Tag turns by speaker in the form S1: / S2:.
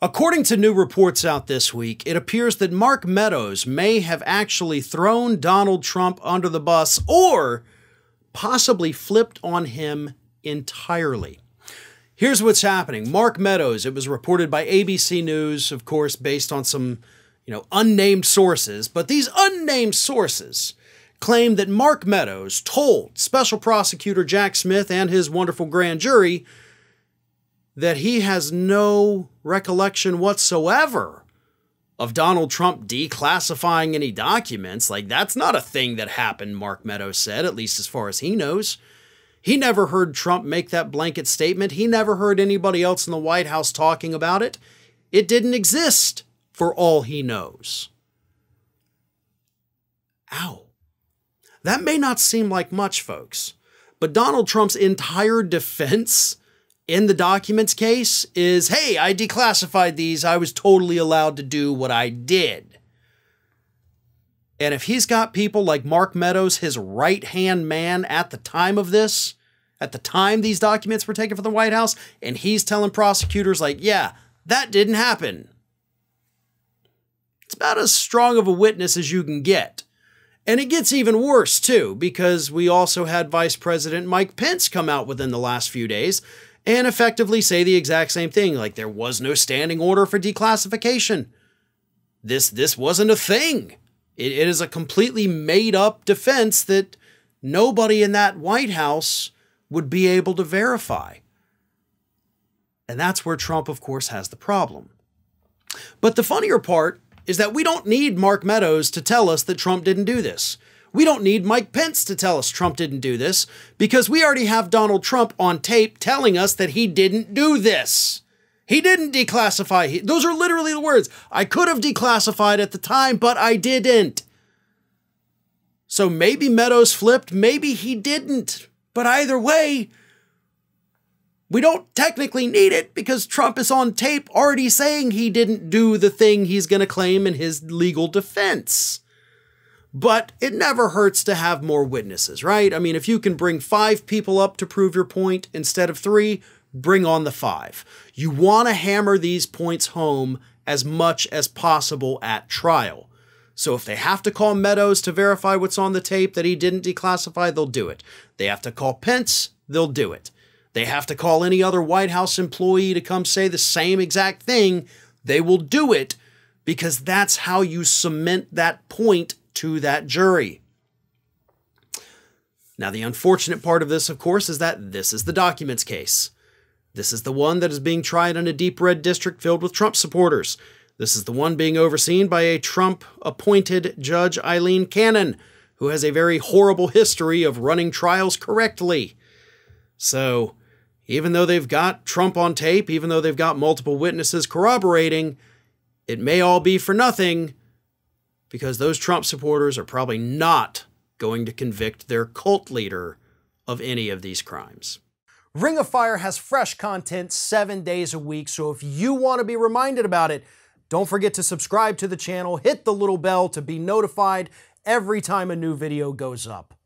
S1: According to new reports out this week, it appears that Mark Meadows may have actually thrown Donald Trump under the bus or possibly flipped on him entirely. Here's what's happening. Mark Meadows, it was reported by ABC News, of course, based on some, you know, unnamed sources, but these unnamed sources claim that Mark Meadows told Special Prosecutor Jack Smith and his wonderful grand jury that he has no recollection whatsoever of Donald Trump declassifying any documents. Like, that's not a thing that happened, Mark Meadows said, at least as far as he knows. He never heard Trump make that blanket statement. He never heard anybody else in the White House talking about it. It didn't exist for all he knows. Ow. That may not seem like much, folks, but Donald Trump's entire defense in the documents case is hey, I declassified these. I was totally allowed to do what I did. And if he's got people like Mark Meadows, his right hand man at the time of this, at the time these documents were taken from the White House, and he's telling prosecutors, like, yeah, that didn't happen. It's about as strong of a witness as you can get. And it gets even worse, too, because we also had Vice President Mike Pence come out within the last few days and effectively say the exact same thing like there was no standing order for declassification. This this wasn't a thing. it, it is a completely made up defense that nobody in that White House would be able to verify. And that's where Trump, of course, has the problem. But the funnier part is that we don't need Mark Meadows to tell us that Trump didn't do this. We don't need Mike Pence to tell us Trump didn't do this because we already have Donald Trump on tape telling us that he didn't do this. He didn't declassify. Those are literally the words. I could have declassified at the time, but I didn't. So maybe Meadows flipped, maybe he didn't. But either way, we don't technically need it because Trump is on tape already saying he didn't do the thing he's going to claim in his legal defense. But it never hurts to have more witnesses, right? I mean, if you can bring five people up to prove your point instead of three, bring on the five. You want to hammer these points home as much as possible at trial. So if they have to call Meadows to verify what's on the tape that he didn't declassify, they'll do it. They have to call Pence, they'll do it. They have to call any other White House employee to come say the same exact thing, they will do it because that's how you cement that point to that jury. Now, the unfortunate part of this, of course, is that this is the documents case. This is the one that is being tried in a deep red district filled with Trump supporters. This is the one being overseen by a Trump appointed Judge Aileen Cannon, who has a very horrible history of running trials correctly. So, even though they've got Trump on tape, even though they've got multiple witnesses corroborating, it may all be for nothing because those Trump supporters are probably not going to convict their cult leader of any of these crimes. Ring of Fire has fresh content seven days a week, so if you want to be reminded about it, don't forget to subscribe to the channel, hit the little bell to be notified every time a new video goes up.